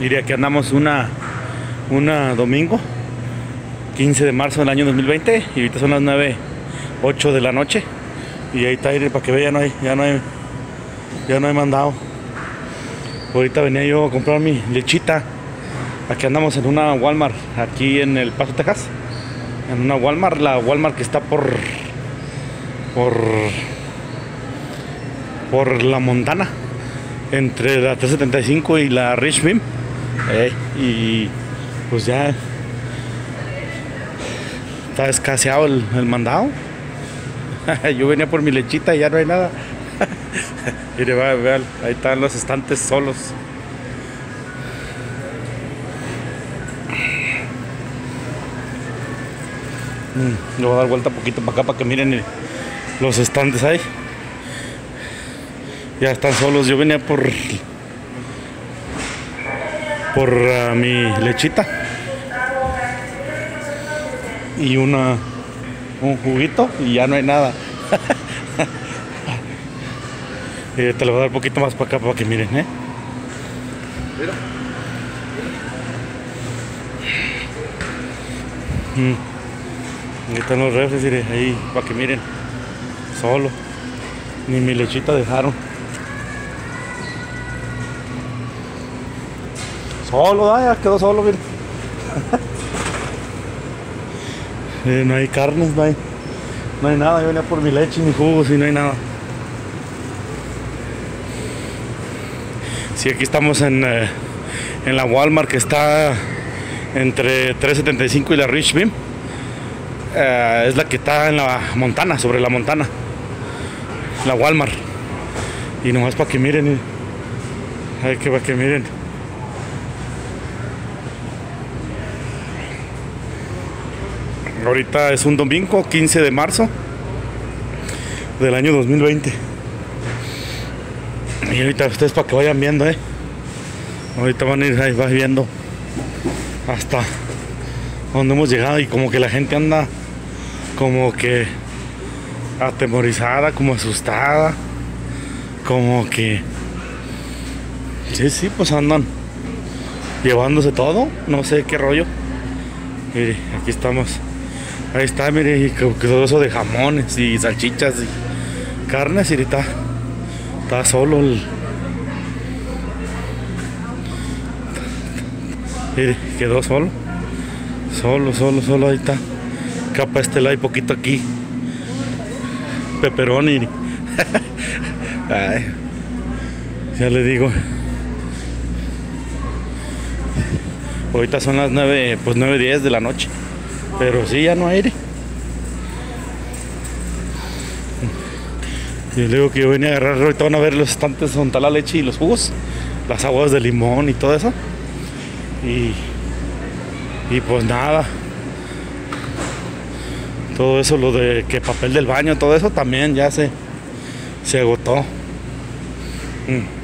Mire, aquí andamos una, una domingo, 15 de marzo del año 2020, y ahorita son las 9, 8 de la noche. Y ahí está aire para que vea, ya no hay, ya no hay, ya no hay mandado. Ahorita venía yo a comprar mi lechita. Aquí andamos en una Walmart, aquí en El Paso, Texas. En una Walmart, la Walmart que está por, por, por la Montana, entre la 375 y la Rich Beam. Eh, y pues ya está escaseado el, el mandado. Yo venía por mi lechita y ya no hay nada. Mire, vean, ahí están los estantes solos. Mm, Le voy a dar vuelta un poquito para acá para que miren los estantes ahí. Ya están solos. Yo venía por por ah, mi lechita y una un juguito y ya no hay nada. Eh, te lo voy a dar un poquito más para acá para que miren, ¿eh? Mm. Están los refres, ahí para que miren. Solo. Ni mi lechita dejaron. Solo, ah, ya quedó solo, miren. Eh, no hay carnes, no hay, no hay nada. Yo venía por mi leche y mi jugos y no hay nada. Sí, aquí estamos en, eh, en la Walmart que está entre 375 y la Rich Beam. Eh, es la que está en la Montana, sobre la Montana. La Walmart. Y nomás para que miren. eh. Ay, que para que miren. Ahorita es un domingo, 15 de marzo del año 2020. Y ahorita ustedes para que vayan viendo, eh. Ahorita van a ir ahí viendo hasta donde hemos llegado y como que la gente anda como que atemorizada, como asustada, como que sí, sí, pues andan llevándose todo, no sé qué rollo. Mire, aquí estamos. Ahí está, mire, y todo eso de jamones y salchichas y carnes y ahorita está solo el. Mire, quedó solo. Solo, solo, solo, ahí está. Capa este lado y poquito aquí. Pepperoni. Ay, ya le digo. Ahorita son las 9, pues 9.10 de la noche. Pero sí, ya no hay aire. Y luego que yo venía a agarrar, ahorita van a ver los estantes donde está la leche y los jugos, las aguas de limón y todo eso. Y, y pues nada. Todo eso, lo de que papel del baño, todo eso también ya se, se agotó. Mm.